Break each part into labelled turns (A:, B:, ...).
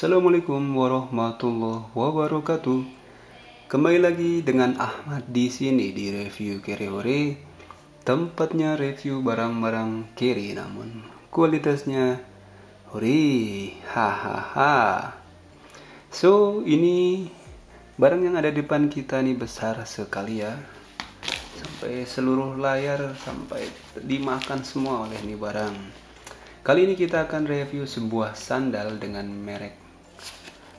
A: Assalamualaikum warahmatullahi wabarakatuh. Kembali lagi dengan Ahmad di sini di review Hore, tempatnya review barang-barang kiri namun kualitasnya hore. Hahaha. So, ini barang yang ada di depan kita nih besar sekali ya. Sampai seluruh layar sampai dimakan semua oleh ini barang. Kali ini kita akan review sebuah sandal dengan merek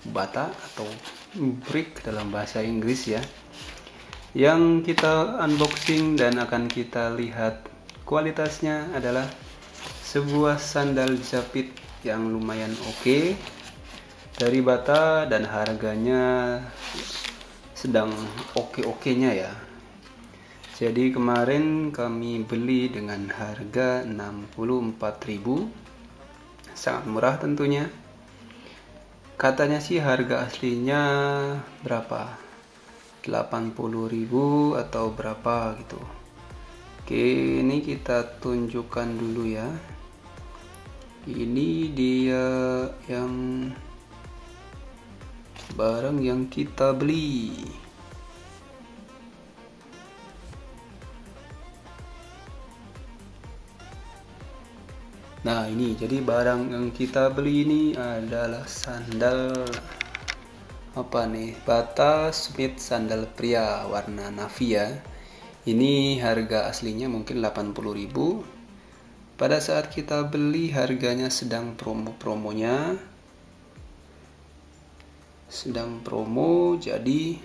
A: Bata atau Brick dalam bahasa Inggris ya. Yang kita unboxing dan akan kita lihat kualitasnya adalah sebuah sandal jepit yang lumayan oke okay dari Bata dan harganya sedang oke-okenya ya. Jadi kemarin kami beli dengan harga 64.000 sangat murah tentunya katanya sih harga aslinya berapa? 80.000 atau berapa gitu. Oke ini kita tunjukkan dulu ya. Ini dia yang barang yang kita beli Nah ini jadi barang yang kita beli ini adalah sandal apa nih? Bata Smith sandal pria warna navy ya. Ini harga aslinya mungkin 80.000 pada saat kita beli harganya sedang promo-promonya. Sedang promo jadi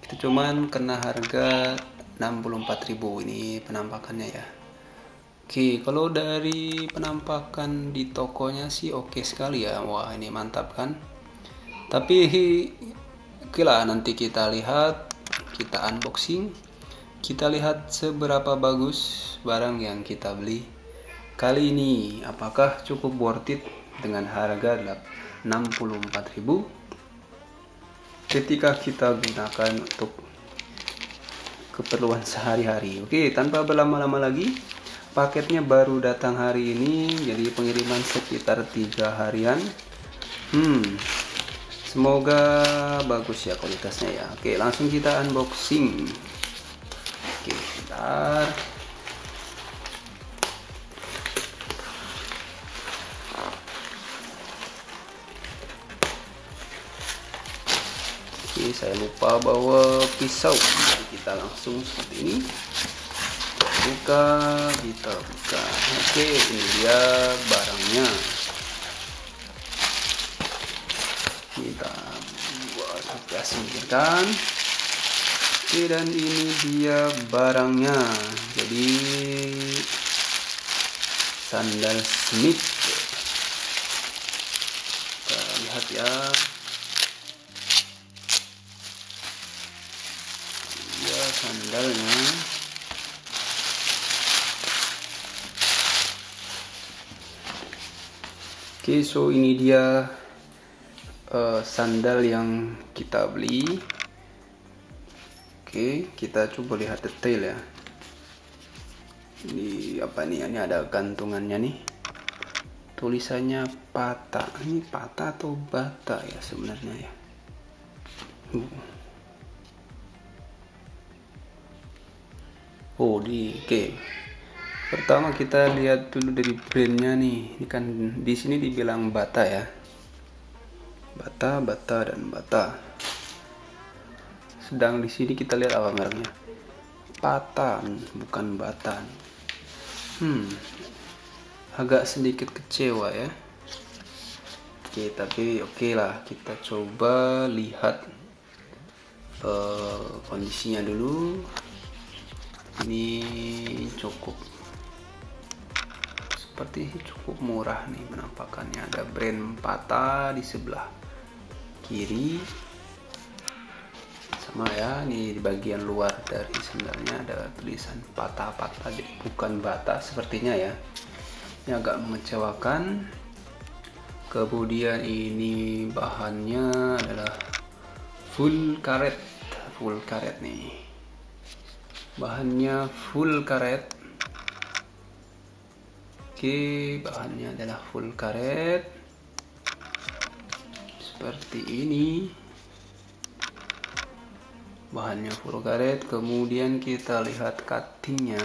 A: kita cuman kena harga 64.000 ini penampakannya ya Oke, kalau dari penampakan di tokonya sih oke sekali ya. Wah, ini mantap kan? Tapi oke lah nanti kita lihat, kita unboxing, kita lihat seberapa bagus barang yang kita beli. Kali ini apakah cukup worth it dengan harga 64.000 ketika kita gunakan untuk keperluan sehari-hari. Oke, tanpa berlama-lama lagi, paketnya baru datang hari ini jadi pengiriman sekitar tiga harian. Hmm semoga bagus ya kualitasnya ya. Oke langsung kita unboxing. Oke bentar oke saya lupa bawa pisau. Kita langsung seperti ini buka kita buka oke ini dia barangnya. Kita buat kita singkirkan oke dan ini dia barangnya. Jadi sandal Smith. Kita lihat ya. Ya sandalnya Oke, okay, so ini dia uh, sandal yang kita beli. Oke, okay, kita coba lihat detail ya. Ini apa nih? Ini ada gantungannya nih. Tulisannya patah. Ini patah atau bata ya sebenarnya ya. Oh, di oke. Okay pertama kita lihat dulu dari brandnya nih. Ini kan di sini dibilang bata ya. Bata bata dan bata. Sedang di sini kita lihat apa mereknya? Patan bukan batan. Hmm agak sedikit kecewa ya. Oke tapi oke okay lah. Kita coba lihat uh, kondisinya dulu. Ini cukup seperti cukup murah nih penampakannya. Ada brand Pata di sebelah kiri. Sama ya ini di bagian luar dari sendalnya ada tulisan Pata-Pata jadi bukan bata sepertinya ya. Ini agak mengecewakan. Kemudian ini bahannya adalah full karet full karet nih. Bahannya full karet Oke, bahannya adalah full karet. seperti ini. Bahannya full karet kemudian kita lihat cuttingnya.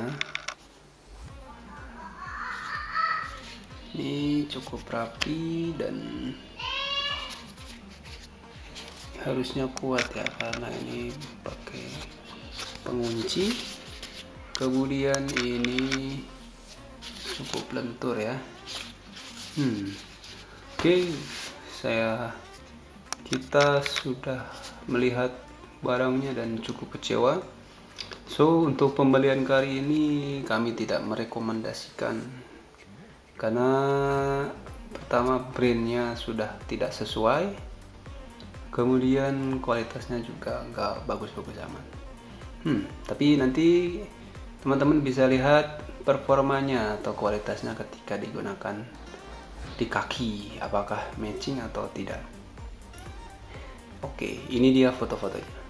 A: Ini cukup rapi dan harusnya kuat ya karena ini pakai pengunci. Kemudian ini cukup lentur ya. Hmm. Oke okay. saya kita sudah melihat barangnya dan cukup kecewa. So untuk pembelian kali ini kami tidak merekomendasikan. Karena pertama brandnya sudah tidak sesuai. Kemudian kualitasnya juga nggak bagus-bagus amat. Hmm, tapi nanti teman-teman bisa lihat performanya atau kualitasnya ketika digunakan di kaki apakah matching atau tidak? Oke ini dia foto-fotonya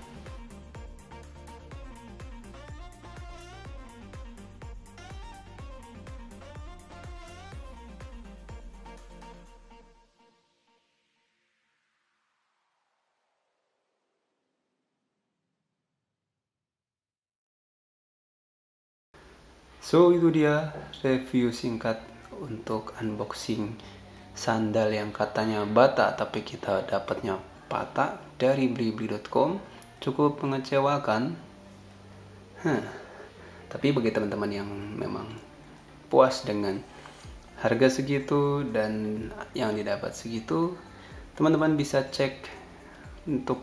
A: So itu dia review singkat untuk unboxing sandal yang katanya bata tapi kita dapatnya patah dari blibli.com cukup mengecewakan. Huh. Tapi bagi teman-teman yang memang puas dengan harga segitu dan yang didapat segitu, teman-teman bisa cek untuk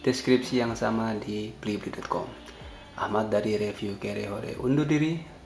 A: deskripsi yang sama di blibli.com. Ahmad dari review Kerehore undur diri